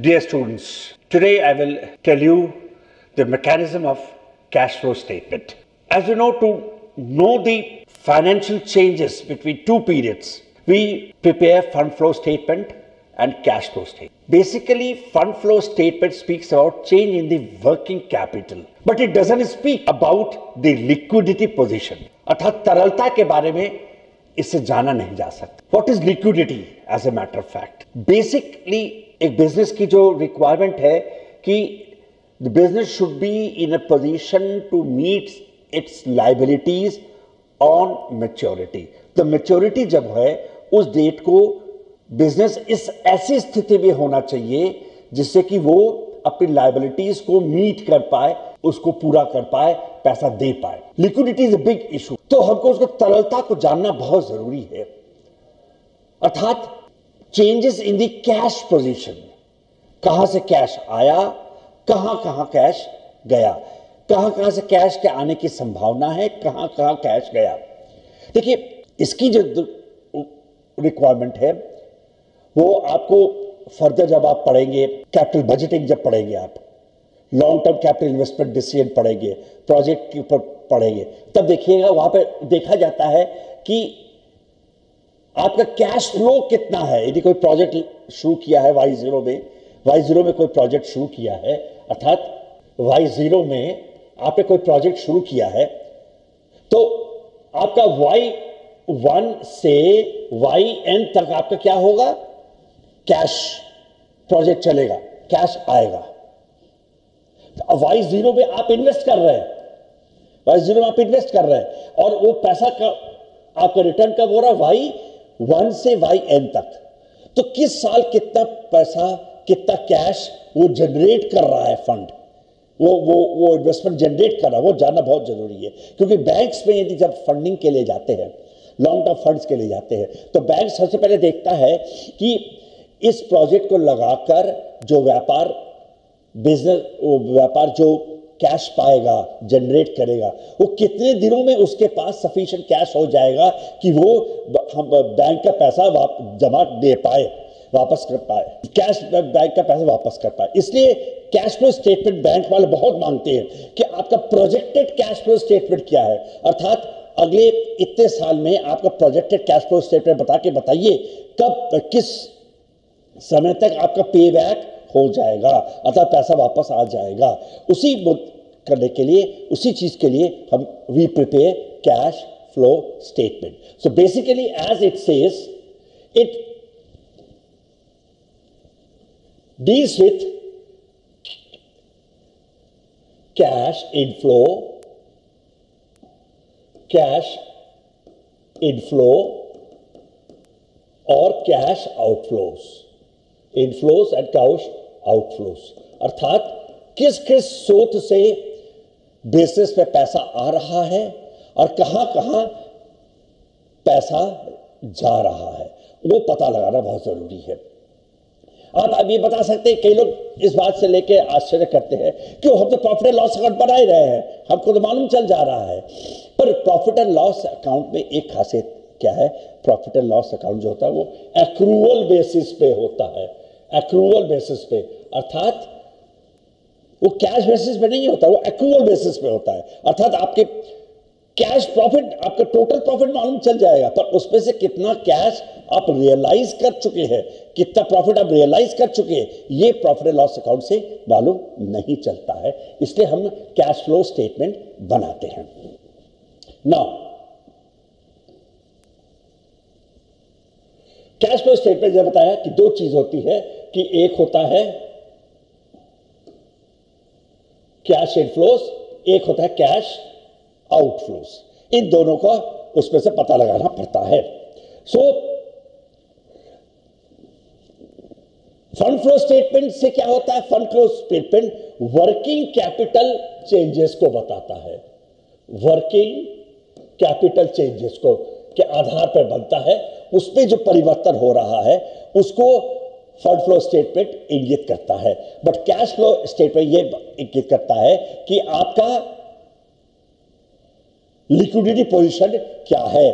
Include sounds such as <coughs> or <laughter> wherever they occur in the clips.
Dear students, today I will tell you the mechanism of cash flow statement. As you know, to know the financial changes between two periods, we prepare fund flow statement and cash flow statement. Basically, fund flow statement speaks about change in the working capital, but it doesn't speak about the liquidity position. अर्थात तरलता के बारे में इससे जाना नहीं जा सकता what is liquidity as a matter of fact basically एक बिज़नेस की जो रिक्वायरमेंट है कि the business should be in a position to meet its liabilities on maturity the maturity जब है, उस डेट को बिज़नेस इस ऐसी स्थिति में होना चाहिए जिससे कि वो अपनी लाइबिलिटीज को मीट कर पाए, उसको पूरा कर पाए, पैसा दे पाए। Liquidity is a big issue तो हमको उसको तरलता को जानना बहुत ज़रूरी है। अर्थात changes in the cash position कहाँ से कैश आया? कहाँ कहाँ कैश गया? कहाँ कहाँ से कैश के आने की संभावना है? कहाँ कहाँ कैश गया? देखिए, इसकी जो रिक्वायरमेंट है, वो आपको फर्दर जब आप पढ़ेंगे कैपिटल बजटिंग जब पढ़ेंगे आप long term capital investment decision पढ़ेंगे प्रोजेक्ट के ऊपर पढ़ेंगे, तब देखिएगा, वहाँ पे देखा जाता है कि आपका कैश फ्लो कितना है? यदि कोई प्रोजेक्ट शुरू किया है वाई ज़ीरो में वाई ज़ीरो में कोई प्रोजेक्ट शुरू किया है, अर्थात वाई ज़ीरो में आपने कोई प्रोजेक्ट शुरू किया है तो आपका वाई वन से वाई एन तक आपका क्या होगा? कैश प्रोजेक्ट चलेगा कैश आएगा। तो वाई ज़ीरो में आप इन्वेस्ट कर रहे हैं। वाई ज़ीरो में आप इन्वेस्ट कर रहे हैं और वो पैसा का आपका रिटर्न कब हो रहा है? वाई वन से वाई एन तक। तो किस साल कितना पैसा, कितना कैश वो जनरेट कर रहा है फंड वो वो वो इन्वेस्टमेंट जनरेट कर रहा है, वो जानना बहुत ज़रूरी है। क्योंकि बैंक्स में यदि जब फंडिंग के लिए जाते हैं लॉन्ग टर्म फंड्स के लिए जाते हैं तो बैंक सबसे पहले देखता है कि इस प्रोजेक्ट को लगाकर जो व्यापार बिज़नेस व्यापार जो कैश पाएगा जनरेट करेगा। वो कितने दिनों में उसके पास सफिशिएंट कैश हो जाएगा कि वो हम बैंक का पैसा जमा दे पाए, वापस कर पाए। कैश बैंक का पैसा वापस कर पाए। इसलिए कैश फ्लो स्टेटमेंट बैंक वाले बहुत मांगते हैं कि आपका प्रोजेक्टेड कैश फ्लो स्टेटमेंट क्या है। अर्थात अगले इतने साल में आपका प्रोजेक्टेड कैश फ्लो स्टेटमेंट बता के बताइए, कब, किस समय तक आपका पे बैक हो जाएगा अतः पैसा वापस आ जाएगा। उसी करने के लिए उसी चीज़ के लिए हम we prepare cash flow statement so basically as it says it deals with cash inflow, cash inflow और cash outflows inflows and cash outflows अर्थात किस किस स्रोत से बेसिस पे पैसा आ रहा है और कहाँ कहाँ पैसा जा रहा है, वो पता लगाना बहुत ज़रूरी है। आप अब ये बता सकते हैं, कई लोग इस बात से लेके आश्चर्य करते हैं कि हम तो प्रॉफिट एंड लॉस अकाउंट बना ही रहे हैं, हमको तो मालूम चल जा रहा है। पर प्रॉफिट एंड लॉस अकाउंट में एक खासियत क्या है? प्रॉफिट एंड लॉस अकाउंट जो होता है, वो एक्रूवल बेसिस पे होता है। एक्रूवल बेसिस पे, अर्थात वो कैश बेसिस पे नहीं होता, वो एक्रूवल बेसिस पे होता है। अर्थात आपके कैश प्रॉफिट आपका टोटल प्रॉफिट मालूम चल जाएगा, पर उसमें से कितना कैश आप रियलाइज़ कर चुके हैं, कितना प्रॉफिट आप रियलाइज़ कर चुके हैं, ये प्रॉफिट एंड लॉस अकाउंट से मालूम नहीं चलता है। इसलिए हम कैश फ्लो स्टेटमेंट बनाते हैं। नाउ कैश फ्लो स्टेटमेंट जब बताया कि दो चीज़ होती है, कि एक होता है कैश इनफ्लोस एक होता है कैश आउटफ्लोस इन दोनों का उसमें से पता लगाना पड़ता है। सो फंड फ्लो स्टेटमेंट से क्या होता है? Fund flow statement working capital changes को बताता है। वर्किंग कैपिटल चेंजेस को के आधार पर बनता है। उसमें जो परिवर्तन हो रहा है, उसको फंड फ्लो स्टेटमेंट इंगित करता है। बट कैश फ्लो स्टेटमेंट ये इंगित करता है कि आपका लिक्विडिटी पोजीशन क्या है।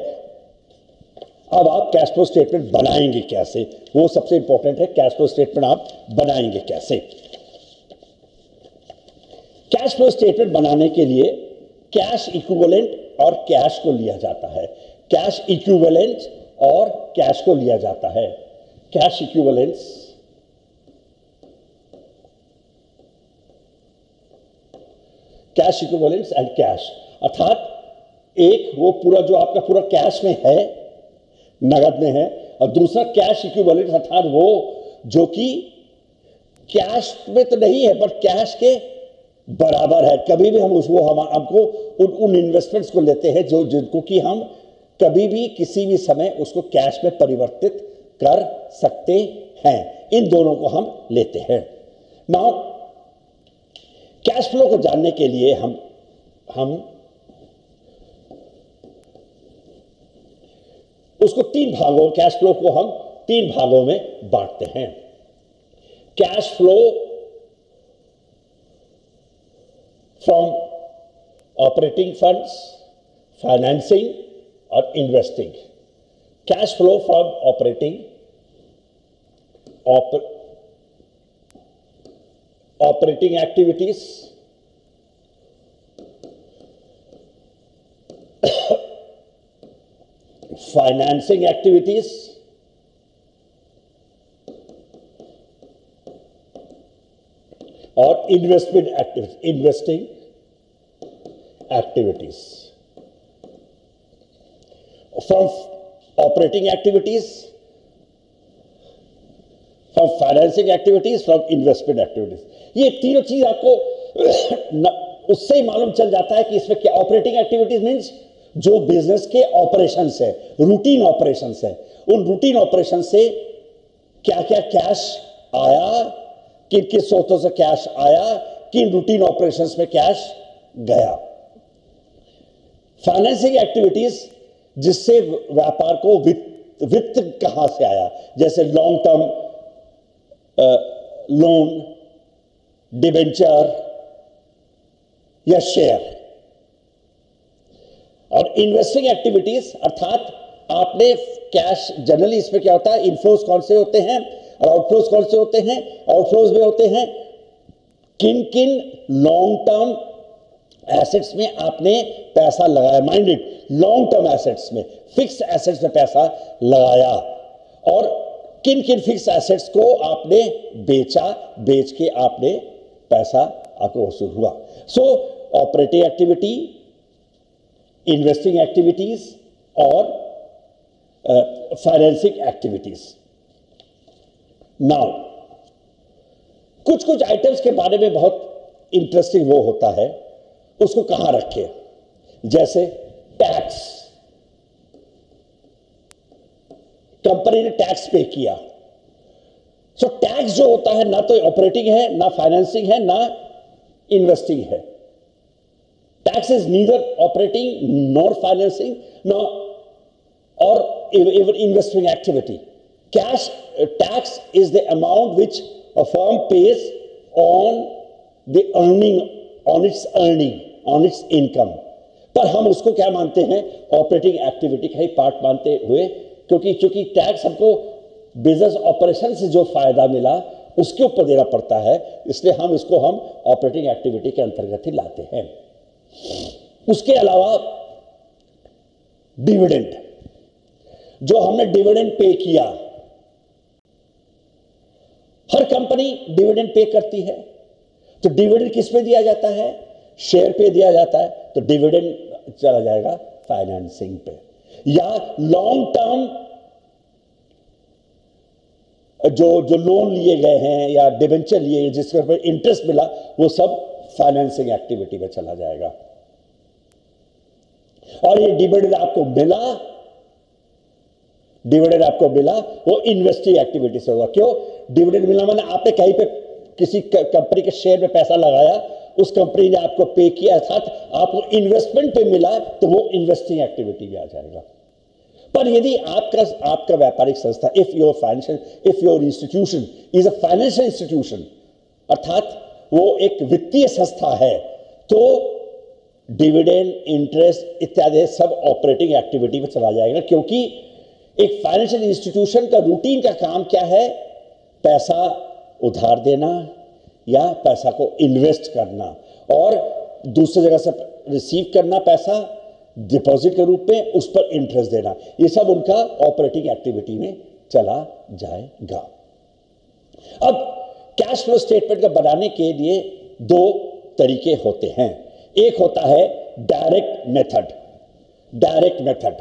अब आप कैश फ्लो स्टेटमेंट बनाएँगे कैसे? वो सबसे इंपॉर्टेंट है कैश फ्लो स्टेटमेंट आप बनाएँगे कैसे? कैश फ्लो स्टेटमेंट बनाने के लिए कैश इक्विवेलेंट और कैश को लिया जाता है। कैश इक्विवेलेंट और कैश को लिया जाता है। Cash equivalence cash equivalents and cash अर्थात एक वो पूरा जो आपका पूरा कैश में है, नगद में है, और दूसरा कैश इक्विवेलेंट अर्थात वो जो कि कैश में तो नहीं है पर कैश के बराबर है। कभी भी हम उसको हम, हमको उन उन इन्वेस्टमेंट्स को लेते हैं जो जिनको कि हम कभी भी किसी भी समय उसको कैश में परिवर्तित कर सकते हैं। इन दोनों को हम लेते हैं। नाउ कैश फ्लो को जानने के लिए हम हम उसको तीन भागों कैश फ्लो को हम तीन भागों में बांटते हैं। Cash flow from operating funds financing और investing Cash flow from operating oper, operating activities. <coughs> financing activities. or investment activities, investing activities. From operating activities, from financing activities, from investment activities. ये तीनों चीज़ आपको <coughs> उससे ही मालूम चल जाता है कि इसमें क्या ऑपरेटिंग एक्टिविटीज़ मीन्स जो बिज़नेस के ऑपरेशन है रूटीन ऑपरेशन है उन रूटीन ऑपरेशन से क्या क्या कैश आया किन किन स्रोतों से कैश आया किन रूटीन ऑपरेशंस में कैश गया फाइनेंसिंग एक्टिविटीज़ जिससे व्यापार को वित्त वित्त कहाँ से आया। जैसे लॉन्ग टर्म लोन डिबेंचर या शेयर और इन्वेस्टिंग एक्टिविटीज़ अर्थात आपने कैश जनरली इसमें क्या होता है? इनफ्लोज कौन से होते हैं? और आउटफ्लोज कौन से होते हैं? आउटफ्लोज में होते हैं। किन किन लॉन्ग टर्म एसेट्स में आपने पैसा लगाया माइंडेड लॉन्ग टर्म एसेट्स में फिक्स एसेट्स में पैसा लगाया। और किन किन फिक्स एसेट्स को आपने बेचा, बेच के आपने पैसा आपको वसूल हुआ। So operating activity investing activities और फाइनेंसिंग एक्टिविटीज़ नाउ कुछ कुछ आइटम्स के बारे में बहुत इंटरेस्टिंग वो होता है। उसको कहाँ रखे? जैसे टैक्स कंपनी ने टैक्स पे किया। सो टैक्स जो होता है, ना तो ऑपरेटिंग है, ना फाइनेंसिंग है, ना इन्वेस्टिंग है। Tax is neither operating nor financing nor और even investing activity cash tax is the amount which a firm pays on the earning on its earning on its income. पर हम उसको क्या मानते हैं? ऑपरेटिंग एक्टिविटी का ही part मानते हुए, क्योंकि चूँकि टैक्स हमको बिज़नेस ऑपरेशन से जो फ़ायदा मिला, उसके ऊपर देना पड़ता है। इसलिए हम इसको हम ऑपरेटिंग एक्टिविटी के अंतर्गत ही लाते हैं। उसके अलावा डिविडेंड जो हमने डिविडेंड पे किया, हर कंपनी डिविडेंड पे करती है। तो डिविडेंड किस पे दिया जाता है? शेयर पे दिया जाता है तो डिविडेंड चला जाएगा फाइनेंसिंग पे। या लॉन्ग टर्म जो जो लोन लिए गए हैं या डिवेंचर लिए जिसके ऊपर इंटरेस्ट मिला, वो सब फाइनेंसिंग एक्टिविटी में चला जाएगा। और ये डिविडेंड आपको मिला डिविडेंड आपको मिला, वो इन्वेस्टिंग एक्टिविटी से होगा। क्यों? डिविडेंड मिला मैंने आपने कहीं पे किसी कंपनी के शेयर में पैसा लगाया उस कंपनी ने आपको पे किया, अर्थात आपको इन्वेस्टमेंट पे मिला तो वो इन्वेस्टिंग एक्टिविटी में आ जाएगा। पर यदि आपका आपका व्यापारिक संस्था if your financial if your institution is a financial institution अर्थात वो एक वित्तीय संस्था है तो डिविडेंड इंटरेस्ट इत्यादि सब ऑपरेटिंग एक्टिविटी में चला जाएगा, क्योंकि एक फाइनेंशियल इंस्टीट्यूशन का रूटीन का काम क्या है? पैसा उधार देना या पैसा को इन्वेस्ट करना और दूसरी जगह से रिसीव करना पैसा डिपॉजिट के रूप में, उस पर इंटरेस्ट देना। ये सब उनका ऑपरेटिंग एक्टिविटी में चला जाएगा। अब कैश फ्लो स्टेटमेंट का बनाने के लिए दो तरीके होते हैं। एक होता है direct method. Direct method.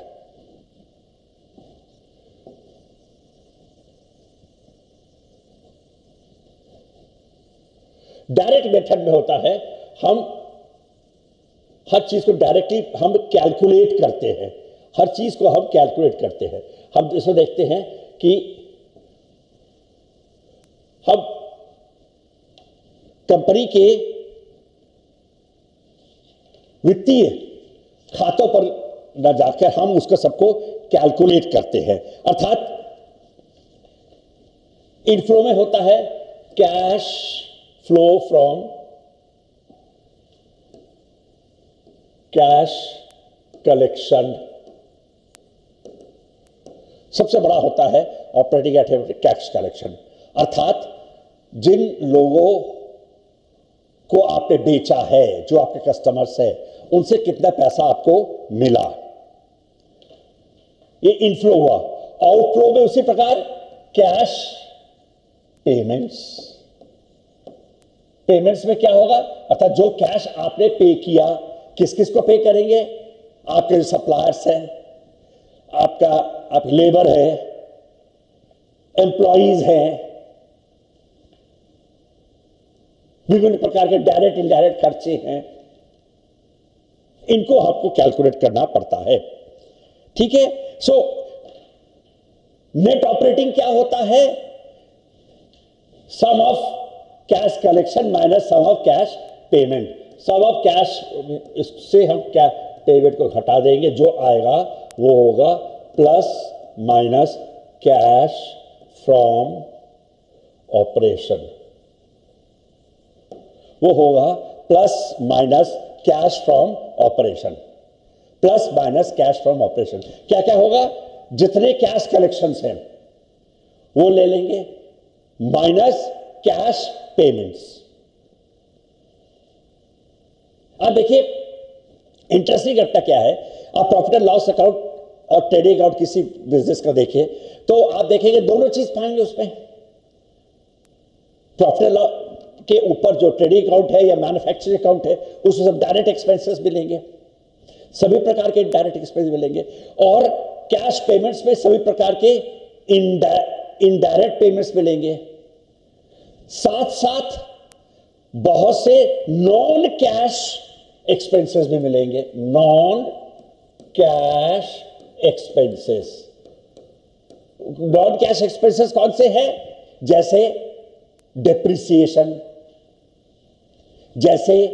Direct method में होता है, हम हर चीज़ को डायरेक्टली हम कैलकुलेट करते हैं। हर चीज़ को हम कैलकुलेट करते हैं। हम इसमें देखते हैं कि हम कंपनी के वित्तीय खातों पर न जाकर हम उसको सबको कैलकुलेट करते हैं। अर्थात इनफ्लो में होता है cash flow from cash collection सबसे बड़ा होता है ऑपरेटिंग एक्टिविटी कैश कलेक्शन अर्थात जिन लोगों को आपने बेचा है, जो आपके कस्टमर्स है, उनसे कितना पैसा आपको मिला। ये इनफ्लो हुआ। आउटफ्लो में उसी प्रकार कैश पेमेंट्स पेमेंट्स में क्या होगा? अर्थात जो कैश आपने पे किया, किस किस को पे करेंगे? आपके सप्लायर्स हैं, आपका आप लेबर है एम्प्लॉयज़ हैं, विभिन्न प्रकार के डायरेक्ट इनडायरेक्ट खर्चे हैं, इनको आपको कैलकुलेट करना पड़ता है। ठीक है? सो नेट ऑपरेटिंग क्या होता है? Sum of cash collection minus sum of cash payment sum of cash इससे हम क्या पेमेंट को घटा देंगे, जो आएगा, वो होगा plus minus cash from operation वो होगा plus minus cash from operation plus minus cash from operation क्या क्या होगा? जितने कैश कलेक्शन हैं, वो ले लेंगे। माइनस कैश पेमेंट्स अब देखिए इंटरेस्टिंग घटना क्या है? आप प्रॉफिट एंड लॉस अकाउंट और ट्रेडिंग अकाउंट किसी बिज़नेस का देखिए तो आप देखेंगे दोनों चीज़ पाएँगे उसमें। प्रॉफिट एंड लॉस के ऊपर जो ट्रेडिंग अकाउंट है या मैन्युफैक्चरिंग अकाउंट है, उसमें सब डायरेक्ट एक्सपेंसेस मिलेंगे। सभी प्रकार के डायरेक्ट एक्सपेंस मिलेंगे। और कैश पेमेंट्स में सभी प्रकार के इनडायरेक्ट पेमेंट्स मिलेंगे। साथ साथ बहुत से नॉन कैश एक्सपेंसेस भी मिलेंगे। Non cash expenses non cash expenses कौन से हैं? जैसे डेप्रिसिएशन जैसे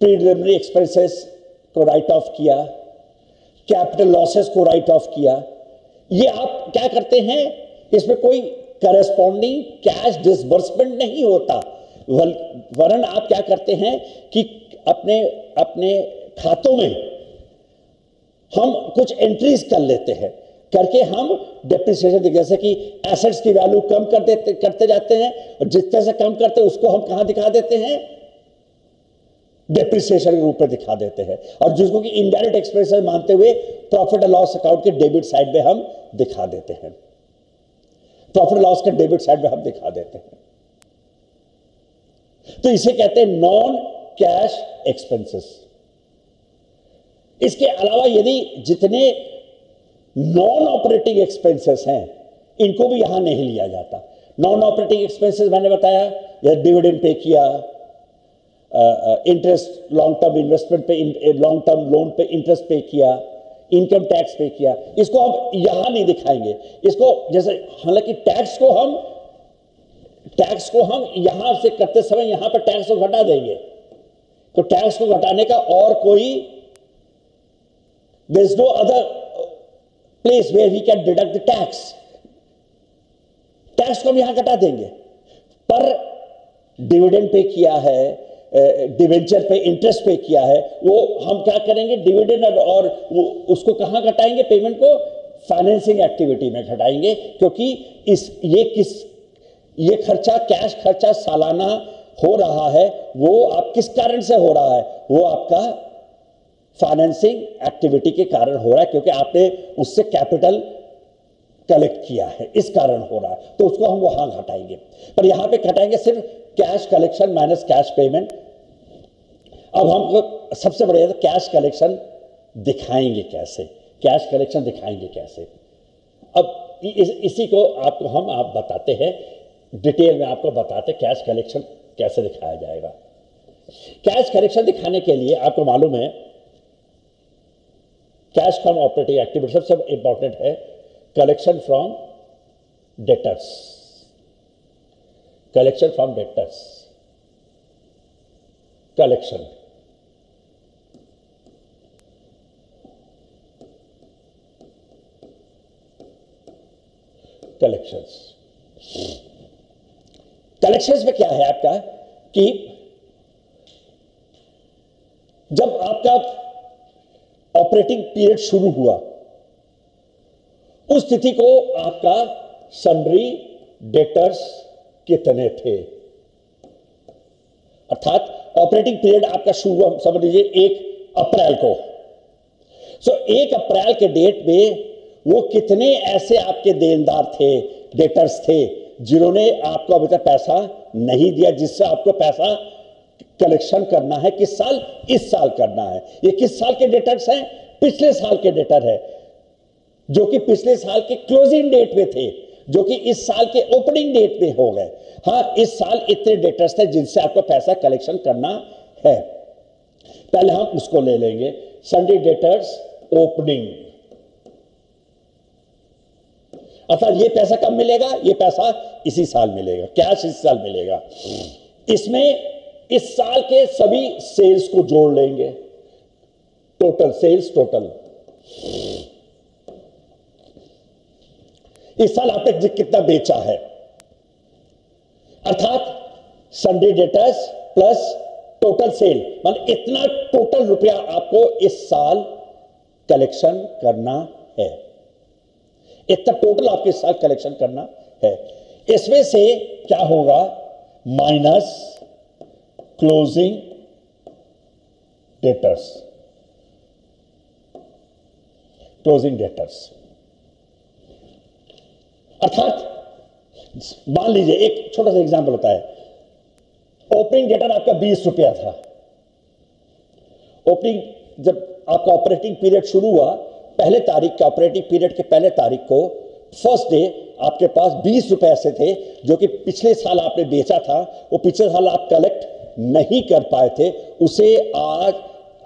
प्रीलिमिनरी एक्सपेंसेस को राइट ऑफ़ किया कैपिटल लॉसेस को राइट ऑफ़ किया। ये आप क्या करते हैं? इसमें कोई करस्पॉन्डिंग कैश डिसबर्समेंट नहीं होता। वरन आप क्या करते हैं कि अपने अपने खातों में हम कुछ एंट्रीज कर लेते हैं। करके हम डेप्रिसिएशन जैसे कि एसेट्स की वैल्यू कम कर देते, करते जाते हैं और जितने से कम करते हैं, उसको हम कहाँ दिखा देते हैं? डेप्रिसिएशन के रूप में दिखा देते हैं। और जिसको कि इनडायरेक्ट एक्सपेंसेस मानते हुए प्रॉफिट एंड लॉस अकाउंट के डेबिट साइड में हम दिखा देते हैं। प्रॉफिट लॉस के डेबिट साइड में हम दिखा देते हैं। तो इसे कहते हैं नॉन कैश एक्सपेंसेस इसके अलावा यदि जितने नॉन ऑपरेटिंग एक्सपेंसेस हैं, इनको भी यहाँ नहीं लिया जाता। नॉन ऑपरेटिंग एक्सपेंसेस मैंने बताया या डिविडेंड पे किया इंटरेस्ट लॉन्ग टर्म इन्वेस्टमेंट पे लॉन्ग टर्म लोन पे इंटरेस्ट पे किया इनकम टैक्स पे किया। इसको हम यहाँ नहीं दिखाएँगे। इसको जैसे हालाँकि टैक्स को हम टैक्स को हम यहाँ से करते समय यहाँ पर टैक्स को घटा देंगे। तो टैक्स को घटाने का और कोई there is no other place where we can deduct tax tax को हम यहाँ घटा देंगे। पर डिविडेंड पे किया है डिवेंचर पे इंटरेस्ट पे किया है, वो हम क्या करेंगे डिविडेंड और उसको कहाँ घटाएँगे पेमेंट को? फाइनेंसिंग एक्टिविटी में घटाएँगे, क्योंकि इस, ये किस, ये खर्चा कैश खर्चा सालाना हो रहा है, वो आप किस कारण से हो रहा है? वो आपका फाइनेंसिंग एक्टिविटी के कारण हो रहा है, क्योंकि आपने उससे कैपिटल कलेक्ट किया है, इस कारण हो रहा है तो उसको हम वहाँ घटाएँगे। पर यहाँ पे घटाएँगे सिर्फ़ cash collection minus cash payment अब हम सबसे बड़े कैश कलेक्शन दिखाएँगे कैसे? कैश कलेक्शन दिखाएँगे कैसे? अब इस, इसी को आपको हम आप बताते हैं। डिटेल में आपको बताते कैश कलेक्शन कैसे दिखाया जाएगा। कैश कलेक्शन दिखाने के लिए आपको मालूम है कैश फ्रॉम ऑपरेटिंग एक्टिविटी सबसे इंपॉर्टेंट है collection from debtors collection from debtors collection collections collections में क्या है आपका? कि जब आपका ऑपरेटिंग पीरियड शुरू हुआ उस स्थिति को आपका सन्ड्री डेटर्स कितने थे? अर्थात ऑपरेटिंग पीरियड आपका शुरू हुआ समझ लीजिए एक अप्रैल को। सो so, एक अप्रैल के डेट में वो कितने ऐसे आपके देनदार थे डेटर्स थे, जिन्होंने आपको अभी तक पैसा नहीं दिया, जिससे आपको पैसा कलेक्शन करना है, किस साल? इस साल करना है। ये किस साल के डेटर्स हैं? पिछले साल के डेटर है, जो कि पिछले साल के क्लोजिंग डेट में थे, जो कि इस साल के ओपनिंग डेट में हो गए। हाँ इस साल इतने डेटर्स थे जिनसे आपको पैसा कलेक्शन करना है। पहले हम उसको ले लेंगे। संडे डेटर्स ओपनिंग अर्थात ये पैसा कब मिलेगा? ये पैसा इसी साल मिलेगा। कैश इस साल मिलेगा। इसमें इस साल के सभी सेल्स को जोड़ लेंगे। टोटल सेल्स टोटल इस साल आपने कितना बेचा है? अर्थात sundry debtors plus total sale मतलब इतना टोटल रुपया आपको इस साल कलेक्शन करना है। इतना टोटल आपके साथ कलेक्शन करना है। इसमें से क्या होगा? Minus closing debtors closing debtors अर्थात, मान लीजिए, एक छोटा सा एग्जांपल होता है। ओपनिंग डेटर आपका बीस रुपया था। ओपनिंग जब आपका ऑपरेटिंग पीरियड शुरू हुआ पहले तारीख का ऑपरेटिंग पीरियड के पहले तारीख को फ़र्स्ट डे आपके पास बीस रुपए ऐसे थे जो कि पिछले साल आपने बेचा था, वो पिछले साल आप कलेक्ट नहीं कर पाए थे, उसे आज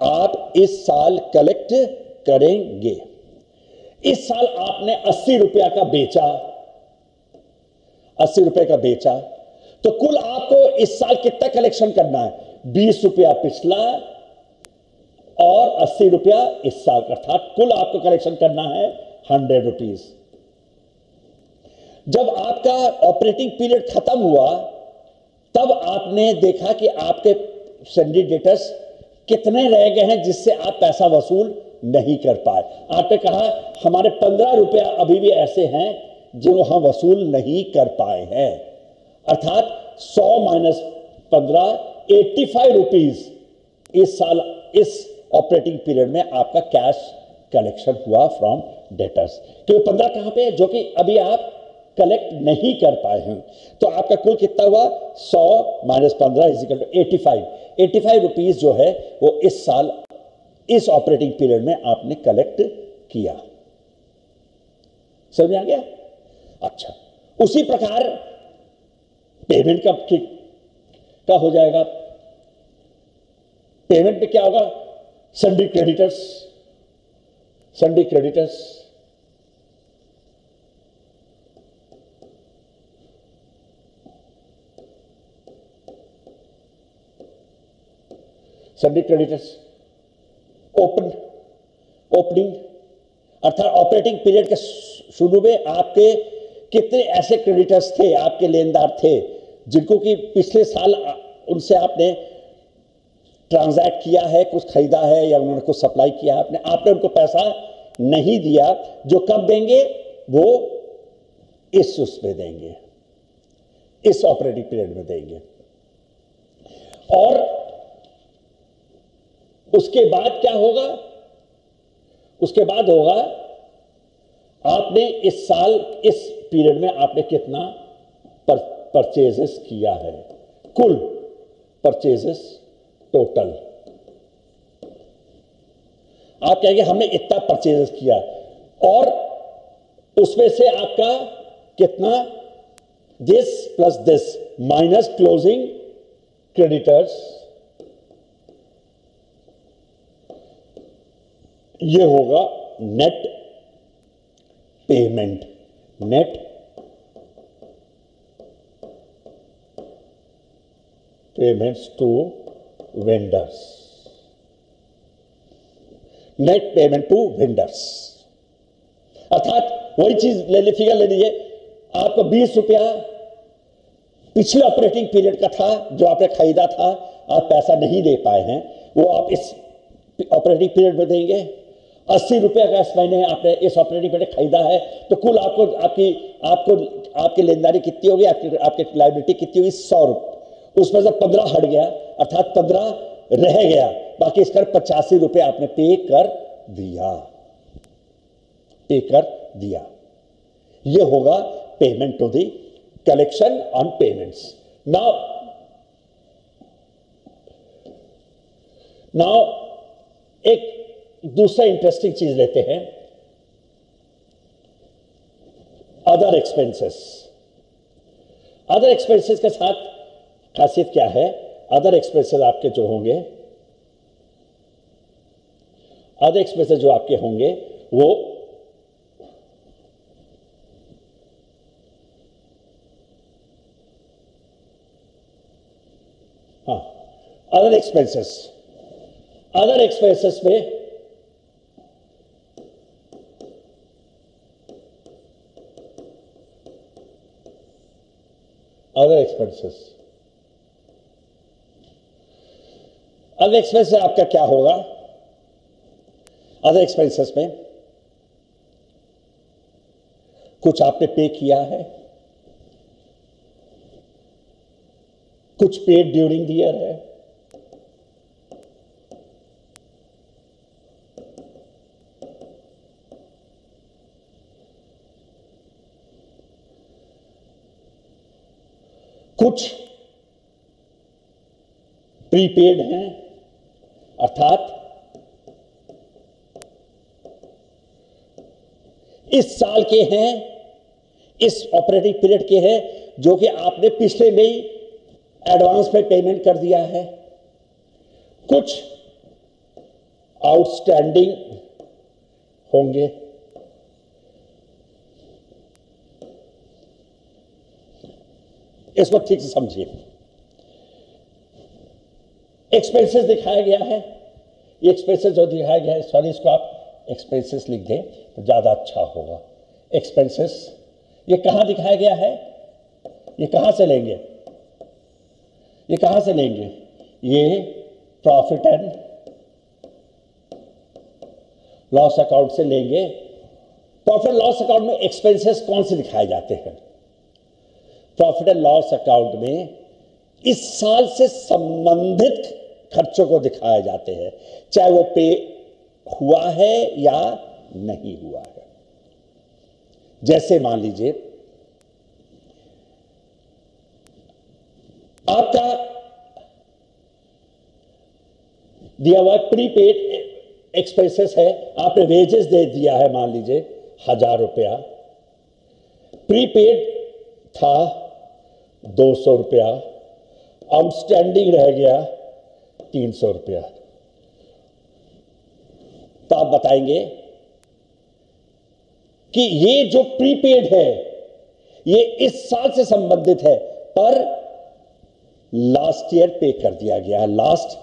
आप इस साल कलेक्ट करेंगे। इस साल आपने अस्सी रुपया का बेचा, अस्सी रुपए का बेचा तो कुल आपको इस साल कितना कलेक्शन करना है? बीस रुपया पिछला और अस्सी रुपया इस साल का अर्थात कुल आपको कलेक्शन करना है हंड्रेड रुपीज़ जब आपका ऑपरेटिंग पीरियड खत्म हुआ, तब आपने देखा कि आपके सैंडी डेटर्स कितने रह गए हैं जिससे आप पैसा वसूल नहीं कर पाए। आपने कहा, हमारे पंद्रह रुपया अभी भी ऐसे हैं जो हम वसूल नहीं कर पाए हैं। अर्थात सौ माइनस पंद्रह एट्टी फाइव रुपीज़ इस साल, इस ऑपरेटिंग पीरियड में आपका कैश कलेक्शन हुआ फ्रॉम डेटर्स क्योंकि पंद्रह कहाँ पे है? जो कि अभी आप कलेक्ट नहीं कर पाए हैं। तो आपका कुल कितना हुआ? सौ माइनस पंद्रह equal to eighty five eighty five rupees जो है, वो इस साल, इस ऑपरेटिंग पीरियड में आपने कलेक्ट किया। समझ आ गया? अच्छा। उसी प्रकार पेमेंट कब का हो जाएगा? पेमेंट में क्या होगा? संडे क्रेडिटर्स संडे क्रेडिटर्स सभी क्रेडिटर्स ओपन ओपनिंग अर्थात ऑपरेटिंग पीरियड के शुरू में आपके कितने ऐसे क्रेडिटर्स थे, आपके लेनदार थे, जिनको कि पिछले साल, उनसे आपने ट्रांजैक्ट किया है कुछ खरीदा है या उन्होंने कुछ सप्लाई किया है आपने आपने उनको पैसा नहीं दिया जो कब देंगे वो इस उसमें देंगे इस ऑपरेटिंग पीरियड में देंगे। और उसके बाद क्या होगा? उसके बाद होगा आपने इस साल इस पीरियड में आपने कितना पर, परचेजेस किया है? कुल परचेजेस टोटल आप कहेंगे, हमने इतना परचेज किया। और उसमें से आपका कितना? This plus this minus closing creditors ये होगा net payment net payments to vendors net payment to vendors अर्थात वही चीज़ ले ली फिगर ले लीजिए। आपको बीस रुपया पिछले ऑपरेटिंग पीरियड का था, जो आपने खरीदा था, आप पैसा नहीं दे पाए हैं, वो आप इस ऑपरेटिंग पीरियड में देंगे। अस्सी रुपए का इस महीने आपने इस ऑपरेटिंग पीरियड खरीदा है तो कुल आपको, आपकी आपको, आपकी लेनदारी कितनी होगी, आपकी आपकी लाइबिलिटी कितनी होगी? सौ रुपये। उसमें से पंद्रह हट गया, अर्थात पंद्रह रह गया। बाकी इसका पचासी रुपए आपने पे कर दिया। पे कर दिया। यह होगा payment to the collection on payments now now एक दूसरा इंटरेस्टिंग चीज़ लेते हैं। अदर एक्सपेंसेस अदर एक्सपेंसेस के साथ खासियत क्या है? अदर एक्सपेंसेस आपके जो होंगे अदर एक्सपेंसेस जो आपके होंगे, वो हाँ अदर एक्सपेंसेस अदर एक्सपेंसेस में अदर एक्सपेंसेस अदर एक्सपेंसेस आपका क्या होगा? अदर एक्सपेंसेस में कुछ आपने पे किया है। कुछ पेड ड्यूरिंग द ईयर है। कुछ प्रीपेड हैं। अर्थात इस साल के हैं, इस ऑपरेटिंग पीरियड के हैं, जो कि आपने पिछले में ही एडवांस में पेमेंट कर दिया है। कुछ आउटस्टैंडिंग होंगे। इसको ठीक से समझिए। एक्सपेंसेस दिखाया गया है। ये एक्सपेंसेस जो दिखाया गया है सॉरी इसको आप एक्सपेंसेस लिख दें तो ज़्यादा अच्छा होगा। एक्सपेंसेस ये कहाँ दिखाया गया है? ये कहाँ से लेंगे? ये कहाँ से लेंगे? ये प्रॉफिट एंड लॉस अकाउंट से लेंगे। प्रॉफिट लॉस अकाउंट में एक्सपेंसेस कौन से दिखाए जाते हैं? प्रॉफिट एंड लॉस अकाउंट में इस साल से संबंधित खर्चों को दिखाए जाते हैं, चाहे वो पे हुआ है या नहीं हुआ है। जैसे मान लीजिए, आपका दिया हुआ प्रीपेड एक्सपेंसेस है, आपने वेजेस दे दिया है मान लीजिए, हज़ार रुपया। प्रीपेड था दो सौ रुपया। आउटस्टैंडिंग रह गया तीन सौ रुपया। तो आप बताएँगे कि ये जो प्रीपेड है, ये इस साल से संबंधित है, पर लास्ट ईयर पे कर दिया गया है। लास्ट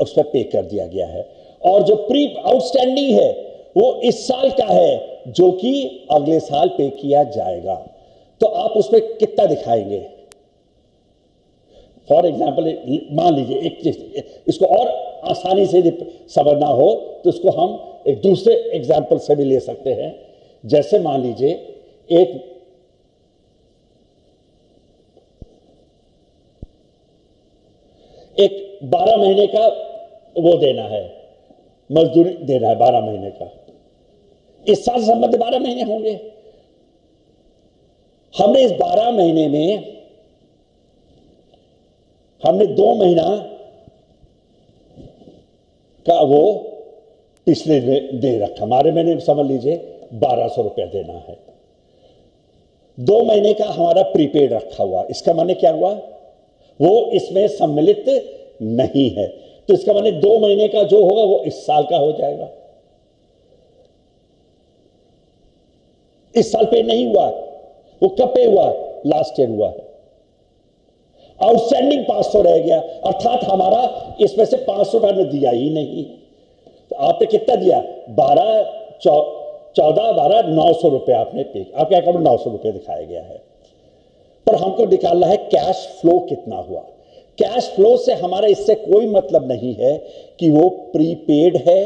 उस पर पे कर दिया गया है। और जो प्री आउटस्टैंडिंग है, वो इस साल का है, जो कि अगले साल पे किया जाएगा। तो आप उसमें कितना दिखाएँगे? फॉर एग्ज़ाम्पल मान लीजिए, एक इसको और आसानी से समझना हो तो इसको हम एक दूसरे एग्ज़ाम्पल से भी ले सकते हैं। जैसे मान लीजिए, एक एक बारह महीने का वो देना है, मजदूरी देना है बारह महीने का। इस साल संबंध बारह महीने होंगे। हमने इस बारह महीने में हमने दो महीना का वो पिछले दे रखा। हमारे महीने समझ लीजिए, बारह सौ रुपया देना है। दो महीने का हमारा प्रीपेड रखा हुआ। इसका माने क्या हुआ? वो इसमें सम्मिलित नहीं है। तो इसका माने दो महीने का जो होगा, वो इस साल का हो जाएगा। इस साल पे नहीं हुआ। वो कब पे हुआ? लास्ट ईयर हुआ है। आउटस्टैंडिंग पाँच सौ रह गया। अर्थात हमारा इसमें से पाँच सौ रुपया दिया ही नहीं। तो आपने कितना दिया? बारह चौदह, बारह, नौ सौ रुपया आपने पे आपके अकाउंट में नौ सौ रुपया दिखाया गया है। पर हमको निकालना है कैश फ्लो कितना हुआ। कैश फ्लो से हमारा इससे कोई मतलब नहीं है कि वो प्रीपेड है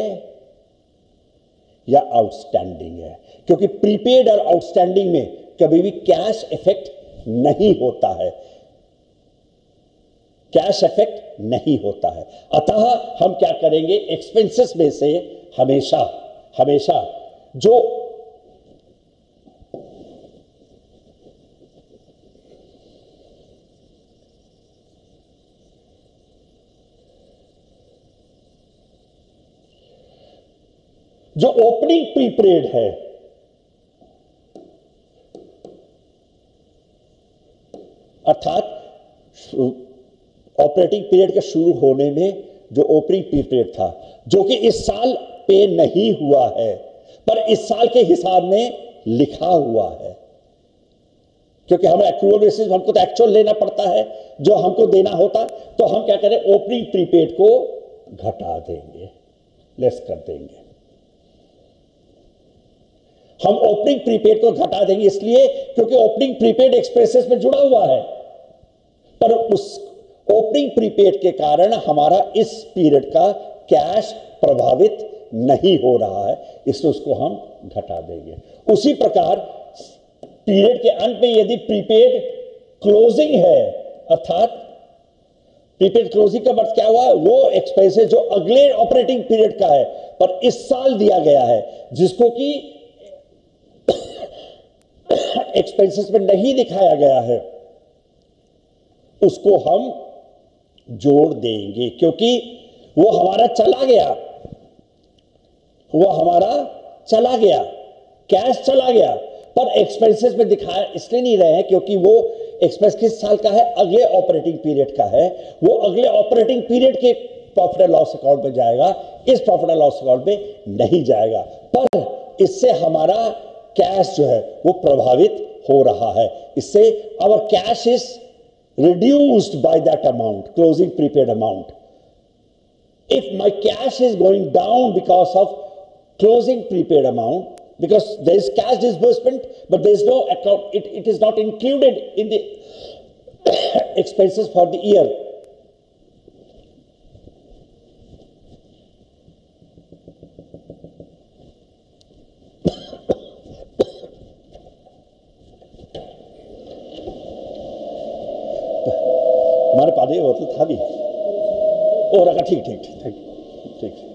या आउटस्टैंडिंग है। क्योंकि प्रीपेड और आउटस्टैंडिंग में कभी भी कैश इफ़ेक्ट नहीं होता है। कैश इफ़ेक्ट नहीं होता है। अतः हम क्या करेंगे? एक्सपेंसेस में से हमेशा हमेशा जो जो ओपनिंग प्रीपेड है, अर्थात ऑपरेटिंग पीरियड के शुरू होने में जो ओपनिंग पीरियड था, जो कि इस साल पे नहीं हुआ है, पर इस साल के हिसाब में लिखा हुआ है। क्योंकि हमें एक्रूअल बेसिस हमको तो एक्चुअल लेना पड़ता है, जो हमको देना होता तो हम क्या करें ओपनिंग प्रीपेड को घटा देंगे लेस कर देंगे। हम ओपनिंग प्रीपेड को घटा देंगे इसलिए, क्योंकि ओपनिंग प्रीपेड एक्सप्रेसेस में जुड़ा हुआ है, पर उस ओपनिंग प्रीपेड के कारण हमारा इस पीरियड का कैश प्रभावित नहीं हो रहा है, इसलिए उसको हम घटा देंगे। उसी प्रकार पीरियड के अंत में यदि प्रीपेड क्लोजिंग है, अर्थात प्रीपेड क्लोजिंग का अर्थ क्या हुआ? वो एक्सपेंसेस जो अगले ऑपरेटिंग पीरियड का है, पर इस साल दिया गया है, जिसको कि <coughs> एक्सपेंसेस में नहीं दिखाया गया है, उसको हम जोड़ देंगे, क्योंकि वो हमारा चला गया। वो हमारा चला गया। कैश चला गया। पर एक्सपेंसेस में दिखाया इसलिए नहीं रहे हैं क्योंकि वो एक्सपेंस किस साल का है? अगले ऑपरेटिंग पीरियड का है। वो अगले ऑपरेटिंग पीरियड के प्रॉफिट एंड लॉस अकाउंट में जाएगा। इस प्रॉफिट एंड लॉस अकाउंट में नहीं जाएगा। पर इससे हमारा कैश जो है, वो प्रभावित हो रहा है। इससे our cash is reduced by that amount, closing prepaid amount. If my cash is going down because of closing prepaid amount, because there is cash disbursement, but there is no account, it, it is not included in the <coughs> expenses for the year. हमारे पास ये बोतल था भी। ओ रखा ठीक ठीक ठीक ठीक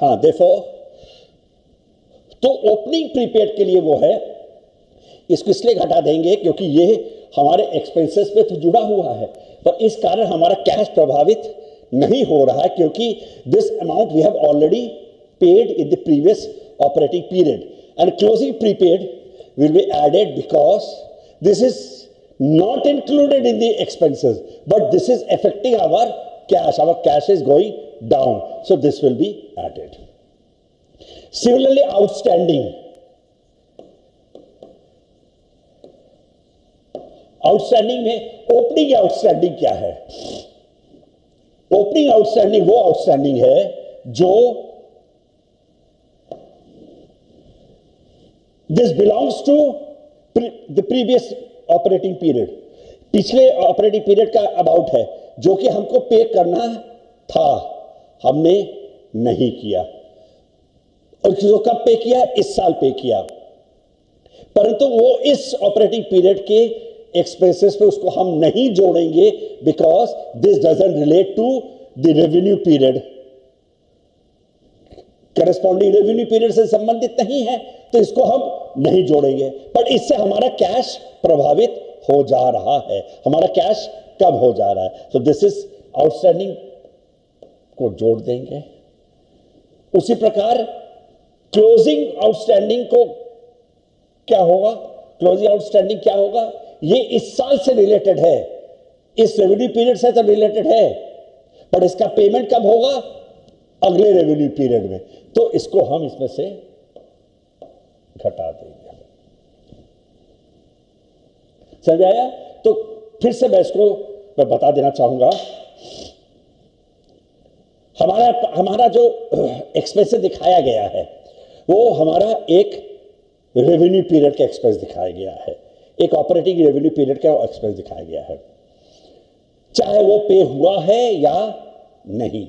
हाँ देखो तो ओपनिंग प्रीपेड के लिए वो है, इसको इसलिए घटा देंगे क्योंकि ये हमारे एक्सपेंसेस पे तो जुड़ा हुआ है। और इस कारण हमारा कैश प्रभावित नहीं हो रहा है, क्योंकि this amount we have already paid in the previous operating period and closing prepaid will be added because this is not included in the expenses but this is affecting our cash our cash is going down so this will be added similarly outstanding outstanding में opening outstanding क्या है? Opening outstanding वो outstanding है जो this belongs to the previous operating period पिछले operating period का about है, जो कि हमको पे करना था, हमने नहीं किया। और जो कब पे किया? इस साल पे किया। परंतु वो इस ऑपरेटिंग पीरियड के एक्सपेंसेस पे उसको हम नहीं जोड़ेंगे because this doesn't relate to the revenue period corresponding revenue period से संबंधित नहीं है तो इसको हम नहीं जोड़ेंगे। पर इससे हमारा कैश प्रभावित हो जा रहा है। हमारा कैश कम हो जा रहा है? तो दिस इज़ आउटस्टैंडिंग को जोड़ देंगे। उसी प्रकार क्लोजिंग आउटस्टैंडिंग को क्या होगा? क्लोजिंग आउटस्टैंडिंग क्या होगा? ये इस साल से रिलेटेड है। इस रेवेन्यू पीरियड से तो रिलेटेड है। पर इसका पेमेंट कब होगा? अगले रेवेन्यू पीरियड में। तो इसको हम इसमें से घटा देंगे। समझ आया? तो फिर से मैं इसको, मैं बता देना चाहूँगा। हमारा हमारा जो एक्सपेंस दिखाया गया है, वो हमारा एक रेवेन्यू पीरियड का एक्सपेंस दिखाया गया है। एक ऑपरेटिंग रेवेन्यू पीरियड का एक्सपेंस दिखाया गया है। चाहे वो पे हुआ है या नहीं।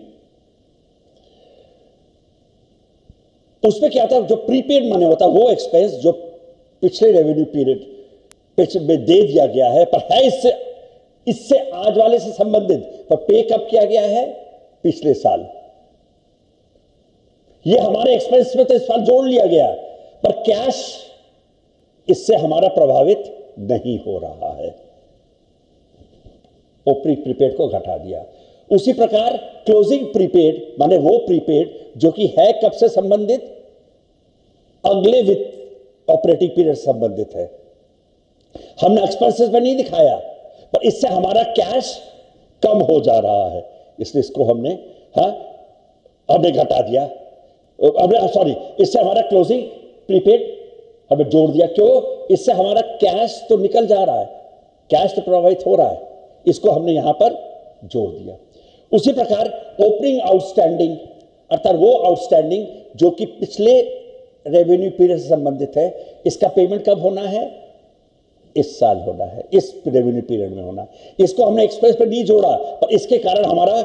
उसमें क्या था? जो प्रीपेड मनी होता, वो एक्सपेंस जो पिछले रेवेन्यू पीरियड में दे दिया गया है, पर है इससे इससे आज वाले से संबंधित। पर पे कब किया गया है? पिछले साल। ये हमारे एक्सपेंस में तो इस साल जोड़ लिया गया, पर कैश इससे हमारा प्रभावित नहीं हो रहा है। ओपरी प्रीपेड को घटा दिया। उसी प्रकार क्लोजिंग प्रीपेड, माने वो प्रीपेड जो कि है कब से संबंधित? अगले वित्त ऑपरेटिंग पीरियड संबंधित है। हमने एक्सपेंसेस में नहीं दिखाया, पर इससे हमारा कैश कम हो जा रहा है। इसलिए इसको हमने, हा, हमने घटा दिया। सॉरी, इससे हमारा क्लोजिंग प्रीपेड हमें जोड़ दिया, क्यों? इससे हमारा कैश तो निकल जा रहा है। कैश तो प्रभावित हो रहा है। इसको हमने यहाँ पर जोड़ दिया। उसी प्रकार ओपनिंग आउटस्टैंडिंग अर्थात वो आउटस्टैंडिंग जो कि पिछले रेवेन्यू पीरियड से संबंधित है, इसका पेमेंट कब होना है? इस साल होना है। इस रेवेन्यू पीरियड में होना। इसको हमने एक्सप्रेस पे नहीं जोड़ा, पर इसके कारण हमारा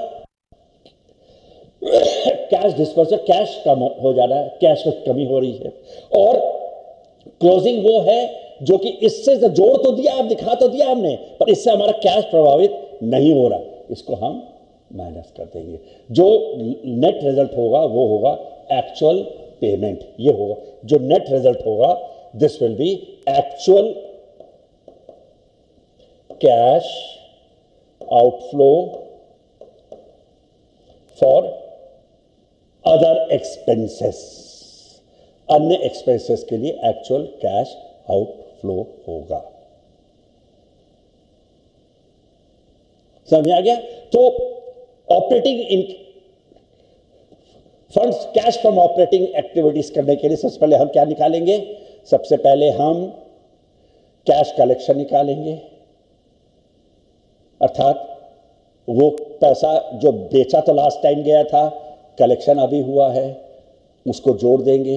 कैश डिस्पर्सल कैश कम हो जा रहा है। कैश में कमी हो रही है। और क्लोजिंग वो है जो कि इससे जोड़ तो दिया, आप दिखा तो दिया हमने, पर इससे हमारा कैश प्रभावित नहीं हो रहा। इसको हम माइनस कर देंगे। जो नेट रिज़ल्ट होगा, वो होगा एक्चुअल पेमेंट ये होगा। जो नेट रिज़ल्ट होगा this will be actual cash outflow for other expenses अन्य एक्सपेंसेस के लिए एक्चुअल कैश आउटफ्लो होगा। समझ आ गया? तो operating in funds cash from operating activities करने के लिए सबसे पहले हम क्या निकालेंगे? सबसे पहले हम कैश कलेक्शन निकालेंगे। अर्थात वो पैसा जो बेचा तो लास्ट टाइम गया था कलेक्शन अभी हुआ है, उसको जोड़ देंगे।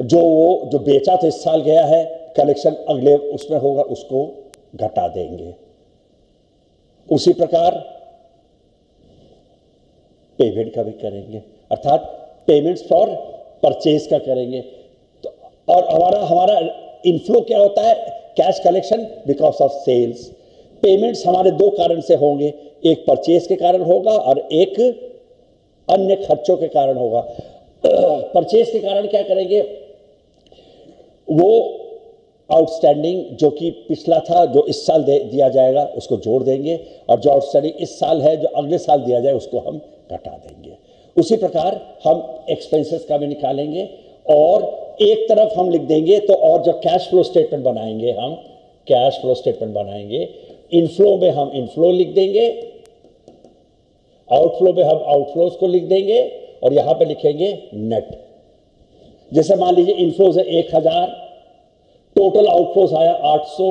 जो वो, जो बेचा तो इस साल गया है कलेक्शन अगले उसमें होगा, उसको घटा देंगे। उसी प्रकार पेमेंट का भी करेंगे। अर्थात पेमेंट्स फॉर परचेज का करेंगे। तो और हमारा हमारा इनफ्लो क्या होता है? Cash collection because of sales payments हमारे दो कारण से होंगे। एक परचेज के कारण होगा और एक अन्य खर्चों के कारण होगा। <clears throat> परचेज के कारण क्या करेंगे? वो आउटस्टैंडिंग जो कि पिछला था, जो इस साल दे, दिया जाएगा, उसको जोड़ देंगे और जो आउटस्टैंडिंग इस साल है, जो अगले साल दिया जाए, उसको हम घटा देंगे। उसी प्रकार हम एक्सपेंसेस का भी निकालेंगे और एक तरफ़ हम लिख देंगे तो और जो कैश फ्लो स्टेटमेंट बनाएँगे हम कैश फ्लो स्टेटमेंट बनाएँगे इनफ्लो में हम इनफ्लो लिख देंगे आउटफ्लो में हम आउटफ्लोज को लिख देंगे और यहाँ पे लिखेंगे नेट जैसे मान लीजिए इनफ्लोज है एक हज़ार टोटल आउटफ्लोज आया 800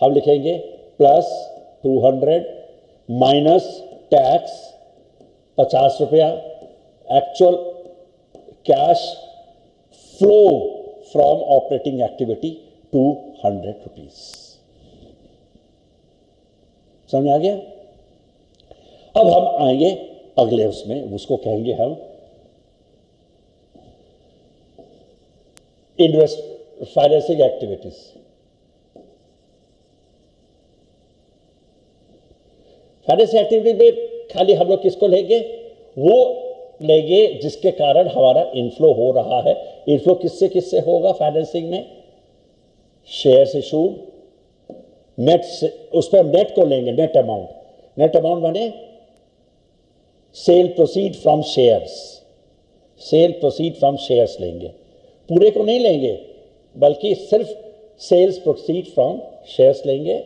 हम लिखेंगे प्लस 200 माइनस टैक्स पचास रुपया actual cash flow from operating activity two hundred rupees समझ आ गया? अब हम आएँगे अगले उसमें, उसको कहेंगे हम invest financing activities financing activity में खाली हम लोग किसको लेंगे? वो लेंगे जिसके कारण हमारा इनफ्लो हो रहा है। इनफ्लो किससे किससे होगा फाइनेंसिंग में? शेयर से इशूड नेट से, उस पर नेट को लेंगे नेट अमाउंट नेट अमाउंट माने sale proceed from shares sale proceed from shares लेंगे। पूरे को नहीं लेंगे, बल्कि सिर्फ़ सेल्स प्रोसीड फ्रॉम शेयर्स लेंगे।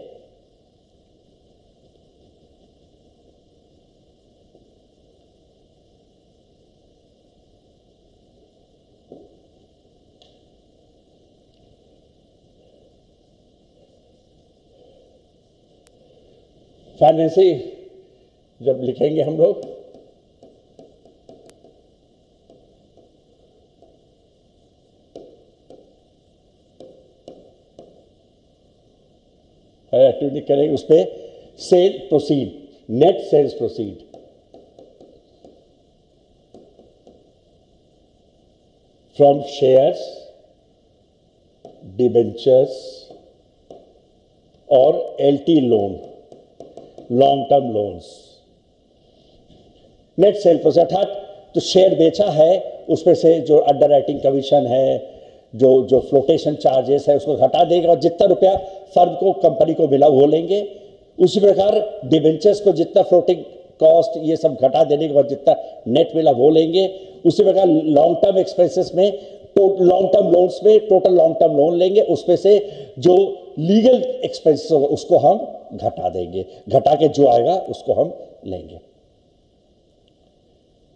फाइनेंसिंग जब लिखेंगे हम लोग एक्टिविटी करेंगे उस पर sale proceed net sales proceed from shares debentures और LT loan long term loans net sale proceed अर्थात तो शेयर बेचा है उसमें से जो अंडर राइटिंग कमीशन है जो जो फ्लोटेशन चार्जेस है, उसको घटा देगा और जितना रुपया फर्म को कंपनी को मिला वो लेंगे। उसी प्रकार डिवेंचर्स को जितना फ्लोटिंग कॉस्ट ये सब घटा देने के बाद जितना नेट मिला वो लेंगे। उसी प्रकार लॉन्ग टर्म एक्सपेंसेस में लॉन्ग टर्म लोन्स में टोटल लॉन्ग टर्म लोन लेंगे। उसमें से जो लीगल एक्सपेंसेस होगा, उसको हम घटा देंगे। घटा के जो आएगा, उसको हम लेंगे।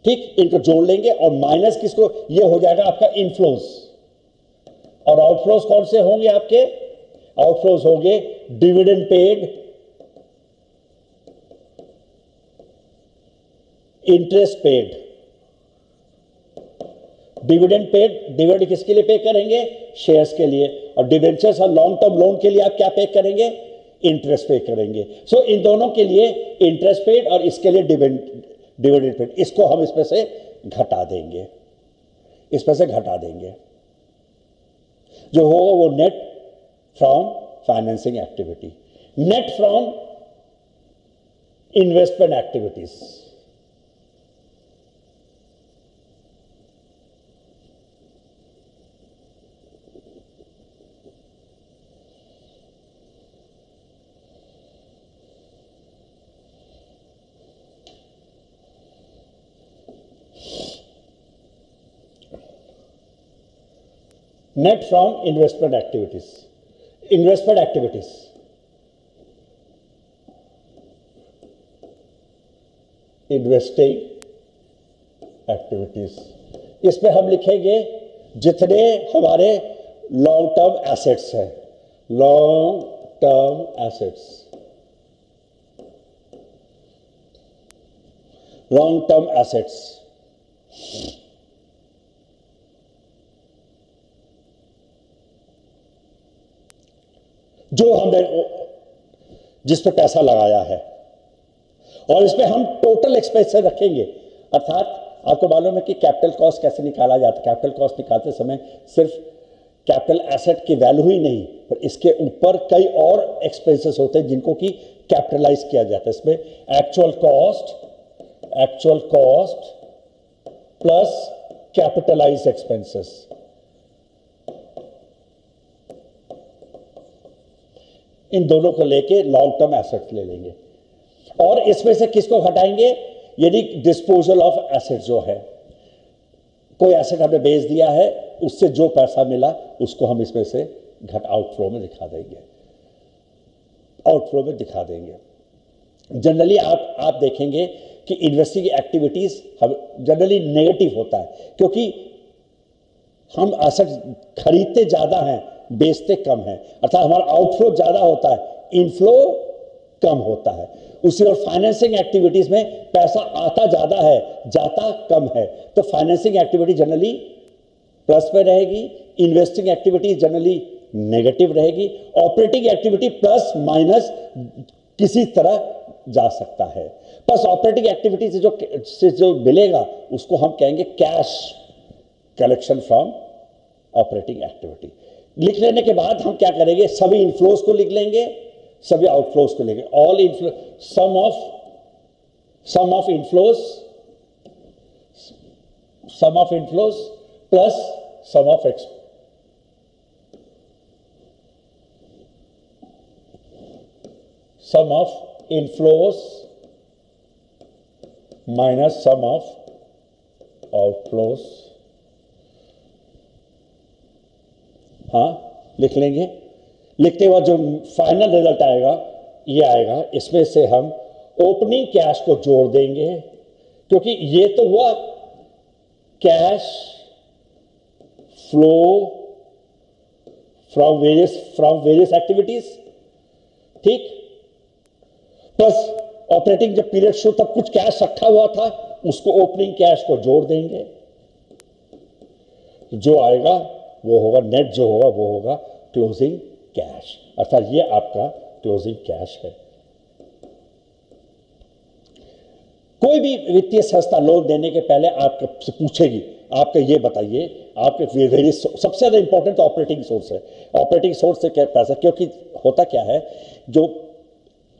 ठीक? इनको जोड़ लेंगे और माइनस किसको? ये हो जाएगा आपका इनफ्लोज और आउटफ्लोज कौन से होंगे आपके? आउटफ्लोज होंगे dividend paid interest paid dividend paid dividend किसके लिए पे करेंगे? शेयर्स के लिए. और डिवेंचर्स और लॉन्ग टर्म लोन के लिए आप क्या पे करेंगे? इंटरेस्ट पे करेंगे. सो so, इन दोनों के लिए इंटरेस्ट पेड और इसके लिए डिविडेंड पेड इसको हम इसमें से घटा देंगे. इसमें से घटा देंगे. Jehovah net from financing activity, net from investment activities. Net from investment activities investment activities investing activities इस पे हम लिखेंगे जितने हमारे लॉन्ग टर्म एसेट्स हैं long term assets long term assets जो हमने जिस पे पैसा लगाया है। और इस पे हम टोटल एक्सपेंसेस रखेंगे। अर्थात, आपको मालूम है कि कैपिटल कॉस्ट कैसे निकाला जाता है? कैपिटल कॉस्ट निकालते समय सिर्फ़ कैपिटल एसेट की वैल्यू ही नहीं, पर इसके ऊपर कई और एक्सपेंसेस होते हैं जिनको कि कैपिटलाइज किया जाता है। इसमें actual cost actual cost plus capitalise expenses इन दोनों को लेके लॉन्ग टर्म एसेट्स ले लेंगे। और इसमें से किसको घटाएँगे? यदि डिस्पोजल ऑफ़ एसेट जो है, कोई एसेट हमने बेच दिया है, उससे जो पैसा मिला, उसको हम इसमें से घट आउटफ्लो में दिखा देंगे। आउटफ्लो में दिखा देंगे। जनरली आप आप देखेंगे कि इन्वेस्टिंग एक्टिविटीज़ हम जनरली नेगेटिव होता है, क्योंकि हम एसेट खरीदते ज़्यादा हैं बेचते कम है। अर्थात हमारा आउटफ्लो ज़्यादा होता है इनफ्लो कम होता है। उसी और फाइनेंसिंग एक्टिविटीज़ में पैसा आता ज़्यादा है, जाता कम है। तो फाइनेंसिंग एक्टिविटी जनरली प्लस में रहेगी इन्वेस्टिंग एक्टिविटी जनरली नेगेटिव रहेगी ऑपरेटिंग एक्टिविटी प्लस माइनस किसी तरह जा सकता है। बस ऑपरेटिंग एक्टिविटी से जो से जो मिलेगा, उसको हम कहेंगे cash collection from operating activity लिख लेने के बाद हम क्या करेंगे? सभी इनफ्लोज को लिख लेंगे, सभी आउटफ्लोज को लेंगे। All inflow sum of sum of inflows sum of inflows plus sum of ex sum of inflows minus sum of outflows. हाँ लिख लेंगे। लिखते हुआ जो फाइनल रिज़ल्ट आएगा, ये आएगा। इसमें से हम ओपनिंग कैश को जोड़ देंगे, क्योंकि ये तो हुआ cash flow from various from various activities ठीक? प्लस ऑपरेटिंग जब पीरियड शो तब कुछ कैश रखा हुआ था, उसको ओपनिंग कैश को जोड़ देंगे। जो आएगा वो होगा नेट जो होगा, वो होगा क्लोजिंग कैश अर्थात ये आपका क्लोजिंग कैश है। कोई भी वित्तीय संस्था लोन देने के पहले आपसे पूछेगी, आपका ये बताइए, आपके वेरियस सबसे ज़्यादा इंपॉर्टेंट ऑपरेटिंग सोर्स है। ऑपरेटिंग सोर्स से क्या पैसा, क्योंकि होता क्या है, जो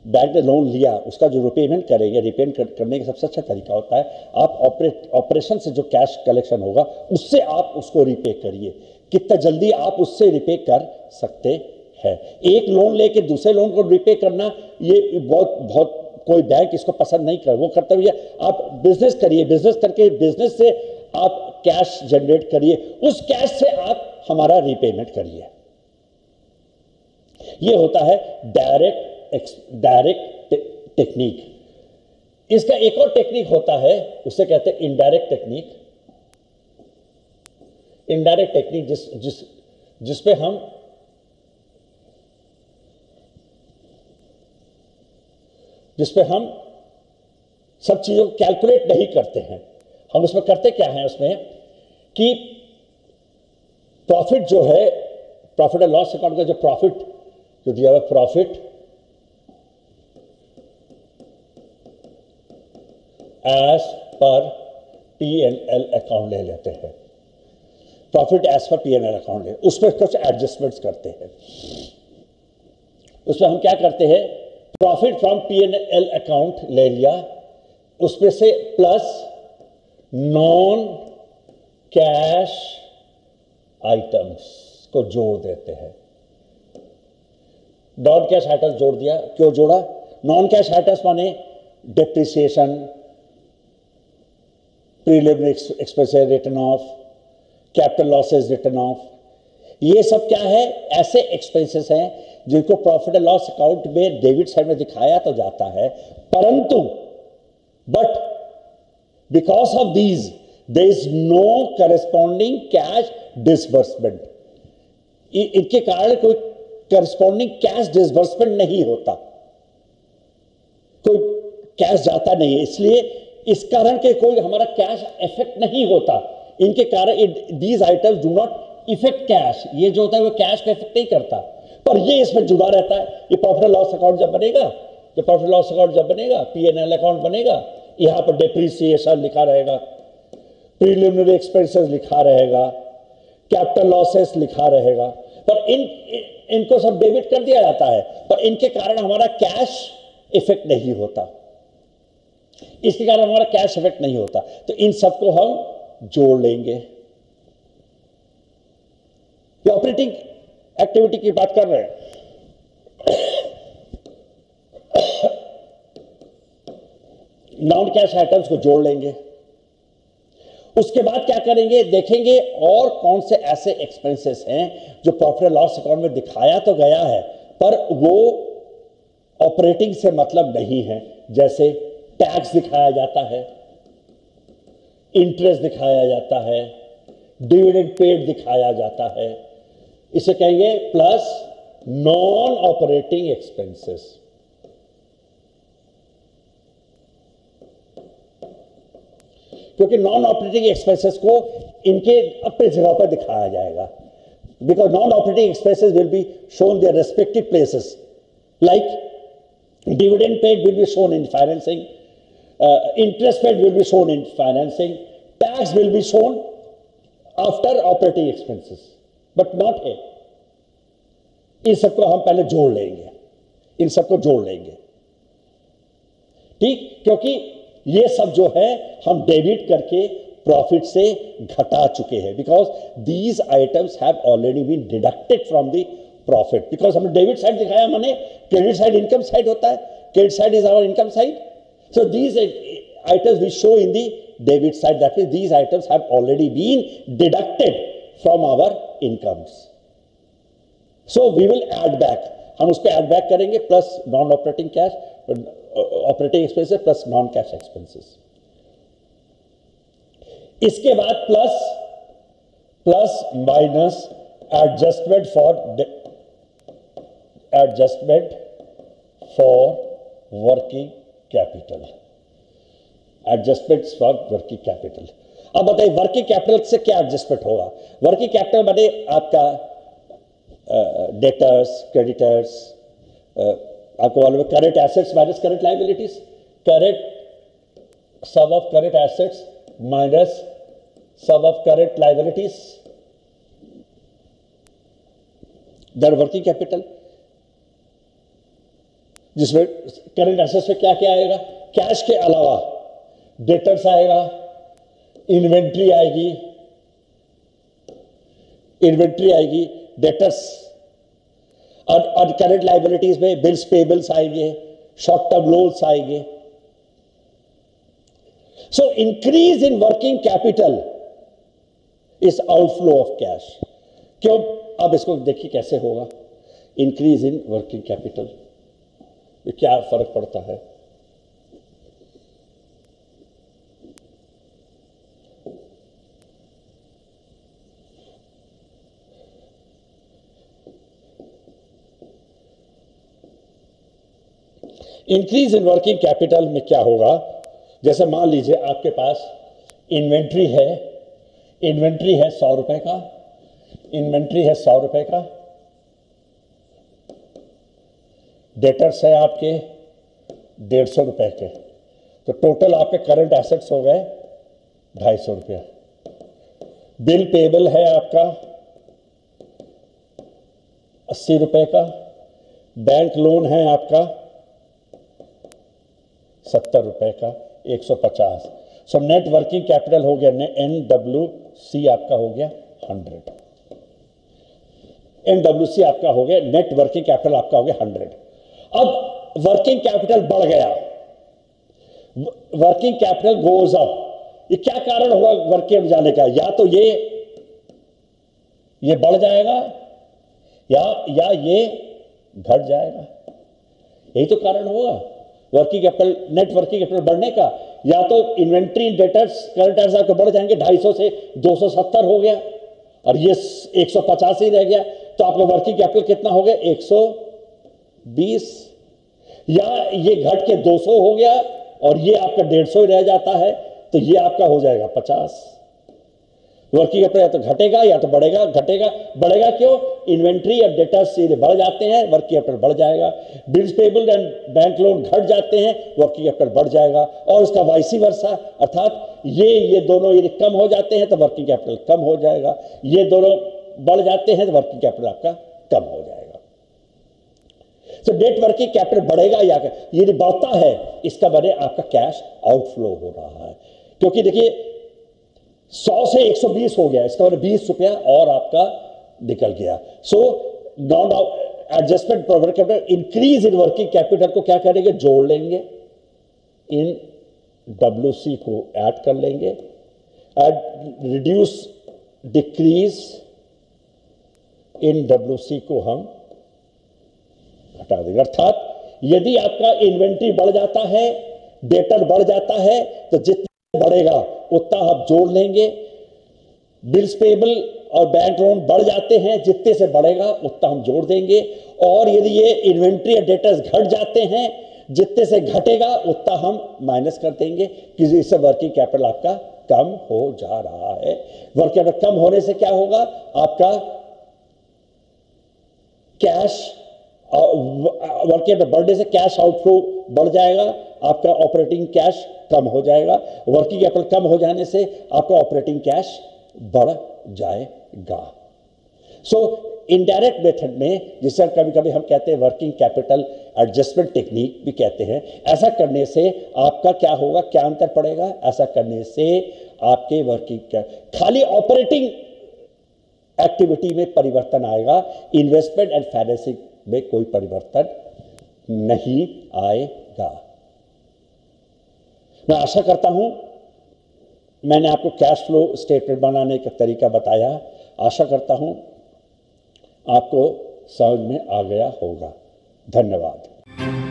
बैंक ने लोन लिया, उसका जो रिपेमेंट करेंगे रिपेमेंट करने का सबसे अच्छा तरीका होता है, आप ऑपरेट ऑपरेशन से जो कैश कलेक्शन होगा, उससे आप उसको रिपे करिए। कितना जल्दी आप उससे रिपे कर सकते हैं। एक लोन लेके दूसरे लोन को रिपे करना, ये बहुत बहुत कोई बैंक इसको पसंद नहीं कर, वो करता भैया, आप बिज़नेस करिए बिज़नेस करके बिज़नेस से आप कैश जनरेट करिए, उस कैश से आप हमारा रिपेमेंट करिए। ये होता है डायरेक्ट डायरेक्ट टेक्निक इसका एक और टेक्निक होता है, उसे कहते हैं इनडायरेक्ट टेक्निक इनडायरेक्ट टेक्निक जिस जिस, जिसपे हम जिसपे हम सब चीज़ों को कैलकुलेट नहीं करते हैं। हम उसमें करते क्या है उसमें कि प्रॉफिट जो है प्रॉफिट एंड लॉस अकाउंट का जो प्रॉफिट जो दिया हुआ profit as per P N L account ले लेते हैं। Profit as per P N L account ले उसमें कुछ एडजस्टमेंट्स करते हैं। उसमें हम क्या करते हैं? Profit from P N L account ले लिया। उसमें से प्लस नॉन कैश आइटम्स को जोड़ देते हैं। नॉन कैश आइटम्स जोड़ दिया। क्यों जोड़ा? नॉन कैश आइटम्स माने depreciation preliminary expenses return of capital losses return of ये सब क्या है? ऐसे एक्सपेंसेस हैं जिनको प्रॉफिट एंड लॉस अकाउंट में डेबिट साइड में दिखाया तो जाता है। परंतु but because of these there is no corresponding cash disbursement इनके कारण कोई करस्पॉन्डिंग कैश डिसबर्समेंट नहीं होता। कोई कैश जाता नहीं है। इसलिए इस कारण के कोई हमारा कैश इफ़ेक्ट नहीं होता। इनके कारण these items do not affect cash ये जो होता है वो कैश का इफ़ेक्ट नहीं करता। पर ये इसमें जुड़ा रहता है। ये प्रॉफिट लॉस अकाउंट जब बनेगा जो प्रॉफिट लॉस अकाउंट जब बनेगा पी एन एल अकाउंट बनेगा, यहाँ पर डिप्रीसिएशन लिखा रहेगा। प्रीलिमिनरी एक्सपेंसेस लिखा रहेगा। कैपिटल लॉसेस लिखा रहेगा। पर इन, इनको सब डेबिट कर दिया जाता है। पर इनके कारण हमारा कैश इफ़ेक्ट नहीं होता। इसके कारण हमारा कैश इफ़ेक्ट नहीं होता। तो इन सबको हम जोड़ लेंगे। ये ऑपरेटिंग एक्टिविटी की बात कर रहे हैं। नॉन कैश आइटम्स को जोड़ लेंगे। उसके बाद क्या करेंगे, देखेंगे और कौन से ऐसे एक्सपेंसेस हैं जो प्रॉफिट एंड लॉस अकाउंट में दिखाया तो गया है, पर वो ऑपरेटिंग से मतलब नहीं है, जैसे टैक्स दिखाया जाता है। इंटरेस्ट दिखाया जाता है डिविडेंड पेड दिखाया जाता है। इसे कहेंगे प्लस नॉन ऑपरेटिंग एक्सपेंसेस क्योंकि नॉन ऑपरेटिंग एक्सपेंसेस को इनके अपने जगह पर दिखाया जाएगा। Because non operating expenses will be shown their respective places like dividend paid will be shown in financing interest paid will be shown in financing tax will be shown after operating expenses but not है इन सबको हम पहले जोड़ लेंगे। इन सबको जोड़ लेंगे। ठीक? क्योंकि ये सब जो है, हम डेबिट करके प्रॉफिट से घटा चुके हैं। Because these items have already been deducted from the profit because हमने डेबिट साइड दिखाया, मैंने क्रेडिट साइड इनकम साइड होता है। Credit side is our income side so these items we show in the debit side that mean these items have already been deducted from our incomes so we will add back हम उसको add back करेंगे plus non operating cash operating expenses plus non cash expenses इसके बाद plus plus minus adjustment for adjustment for working capital adjustment for working capital अब बताइए working capital से क्या adjustment होगा? वर्किंग कैपिटल माने आपका डेटर्स क्रेडिटर्स आपको मालूम है current assets minus current liabilities current sum of current assets minus sum of current liabilities the working capital जिसमें करंट एसेट्स में क्या क्या आएगा? कैश के अलावा डेटर्स आएगा इन्वेंट्री आएगी इन्वेंट्री आएगी डेटर्स और और करंट लाइबिलिटीज में बिल्स पेबल्स आएँगे शॉर्ट टर्म लोन्स आएँगे। So increase in working capital is outflow of cash क्यों? अब इसको देखिए कैसे होगा। इंक्रीज इन वर्किंग कैपिटल क्या फ़र्क पड़ता है? इंक्रीज इन वर्किंग कैपिटल में क्या होगा? जैसे मान लीजिए आपके पास इन्वेंट्री है इन्वेंट्री है सौ रुपए का इन्वेंट्री है सौ रुपए का डेटर्स है आपके, डेढ़ सौ रुपए के। तो टोटल आपके करंट एसेट्स हो गए ढाई सौ रुपया। बिल पेबल है आपका अस्सी रुपए का। बैंक लोन है आपका सत्तर रुपए का, एक सौ पचास। सो नेट वर्किंग कैपिटल हो गया एन डब्ल्यू सी आपका हो गया हंड्रेड एन डब्ल्यू सी आपका हो गया नेट वर्किंग कैपिटल आपका हो गया हंड्रेड अब वर्किंग कैपिटल बढ़ गया। वर्किंग कैपिटल गोज अप ये क्या कारण होगा वर्किंग जाने का? या तो ये ये बढ़ जाएगा, या या ये घट जाएगा। यही तो कारण होगा working capital net working capital बढ़ने का। या तो इन्वेंट्री डेटर्स करंट एसेट्स आपके बढ़ जाएँगे 250 से 270 हो गया, और ये 150 ही रह गया। तो आपका वर्किंग कैपिटल कितना हो गया? 120 या ये घट के 200 हो गया और ये आपका 150 ही रह जाता है तो ये आपका हो जाएगा 50 वर्किंग कैपिटल या तो घटेगा या तो बढ़ेगा, घटेगा। बढ़ेगा क्यों? इन्वेंट्री और डेटा सीधे बढ़ जाते हैं, वर्किंग कैपिटल बढ़ जाएगा। Bills payable and bank loan घट जाते हैं, वर्किंग कैपिटल बढ़ जाएगा। और उसका वाइसी वर्षा अर्थात ये ये दोनों यदि कम हो जाते हैं तो वर्किंग कैपिटल कम हो जाएगा। ये दोनों बढ़ जाते हैं तो वर्किंग कैपिटल आपका कम हो जाएगा। तो डेट वर्किंग कैपिटल बढ़ेगा या यदि बढ़ता है, इसका बने आपका कैश आउटफ्लो हो रहा है। क्योंकि देखिए, सौ से 120 हो गया, इसका मतलब बीस रुपया और आपका निकल गया। So non adjustment for work capital increase in working capital को क्या करेंगे? जोड़ लेंगे। इन डब्ल्यू सी को ऐड कर लेंगे। Add reduce decrease in W C को हम हटा देंगे। अर्थात, यदि आपका इन्वेंट्री बढ़ जाता है, डेटर बढ़ जाता है तो जितना बढ़ेगा, उतना आप जोड़ लेंगे। बिल्स पेबल और बैंक लोन बढ़ जाते हैं, जितने से बढ़ेगा, उतना हम जोड़ देंगे। और यदि ये इन्वेंट्री या डेटर्स घट जाते हैं, जितने से घटेगा, उतना हम माइनस कर देंगे कि इससे वर्किंग कैपिटल आपका कम हो जा रहा है। वर्किंग कैपिटल कम होने से क्या होगा? आपका कैश वर्किंग कैपिटल बढ़ने से कैश आउटफ्लो बढ़ जाएगा, आपका ऑपरेटिंग कैश कम हो जाएगा। वर्किंग कैपिटल कम हो जाने से आपका ऑपरेटिंग कैश बढ़ जाएगा। सो इनडायरेक्ट मेथड में, जिसे कभी कभी हम कहते हैं वर्किंग कैपिटल एडजस्टमेंट टेक्निक भी कहते हैं, ऐसा करने से आपका क्या होगा, क्या अंतर पड़ेगा? ऐसा करने से आपके वर्किंग खाली ऑपरेटिंग एक्टिविटी में परिवर्तन आएगा। इन्वेस्टमेंट एंड फाइनेंसिंग में कोई परिवर्तन नहीं आएगा। मैं आशा करता हूँ, मैंने आपको कैश फ्लो स्टेटमेंट बनाने का तरीका बताया। आशा करता हूँ, आपको समझ में आ गया होगा। धन्यवाद।